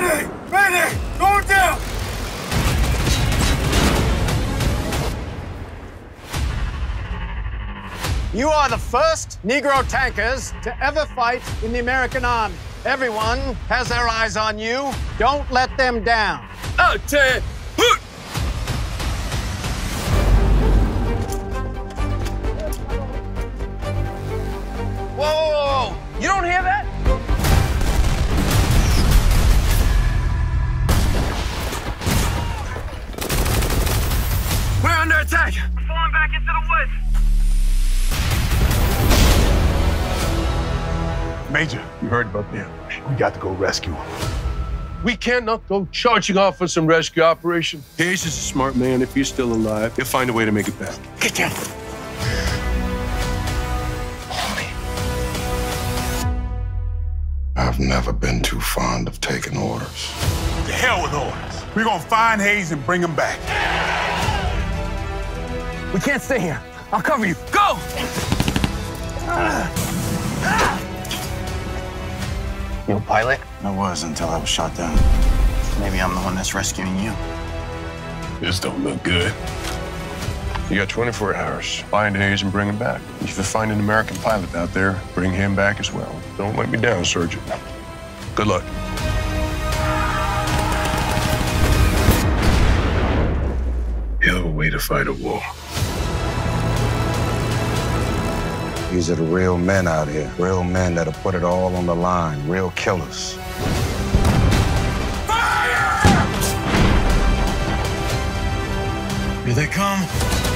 Mayday! Mayday! Going down! You are the first Negro tankers to ever fight in the American Army. Everyone has their eyes on you. Don't let them down. Okay. Attack! Back into the woods. Major, you heard about them. We got to go rescue them. We cannot go charging off on some rescue operation. Hayes is a smart man. If he's still alive, he'll find a way to make it back. Get down. I've never been too fond of taking orders. The hell with orders. We're gonna find Hayes and bring him back. We can't stay here. I'll cover you. Go! You a pilot? I was until I was shot down. Maybe I'm the one that's rescuing you. This don't look good. You got 24 hours. Find Hayes and bring him back. If you find an American pilot out there, bring him back as well. Don't let me down, Sergeant. Good luck. Hell of a way to fight a war. These are the real men out here. Real men that'll put it all on the line. Real killers. Here they come.